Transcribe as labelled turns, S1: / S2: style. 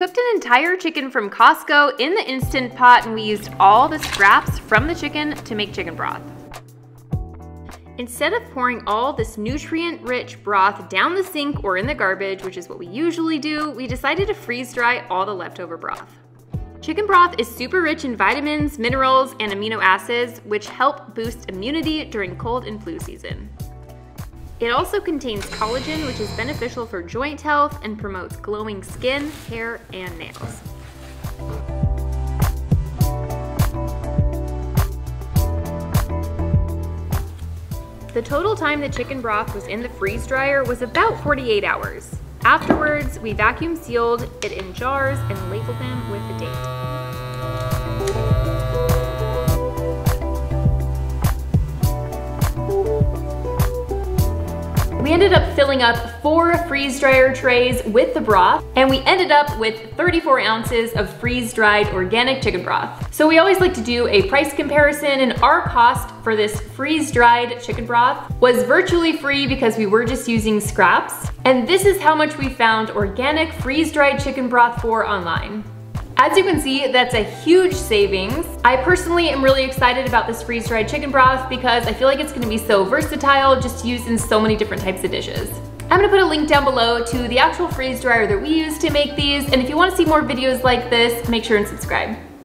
S1: Cooked an entire chicken from Costco in the Instant Pot and we used all the scraps from the chicken to make chicken broth. Instead of pouring all this nutrient-rich broth down the sink or in the garbage, which is what we usually do, we decided to freeze dry all the leftover broth. Chicken broth is super rich in vitamins, minerals, and amino acids, which help boost immunity during cold and flu season. It also contains collagen, which is beneficial for joint health and promotes glowing skin, hair, and nails. The total time the chicken broth was in the freeze dryer was about 48 hours. Afterwards, we vacuum sealed it in jars and labeled them with the date. We ended up filling up four freeze dryer trays with the broth, and we ended up with 34 ounces of freeze dried organic chicken broth. So we always like to do a price comparison, and our cost for this freeze dried chicken broth was virtually free because we were just using scraps. And this is how much we found organic freeze dried chicken broth for online. As you can see, that's a huge savings. I personally am really excited about this freeze-dried chicken broth because I feel like it's gonna be so versatile, just used in so many different types of dishes. I'm gonna put a link down below to the actual freeze dryer that we use to make these, and if you wanna see more videos like this, make sure and subscribe.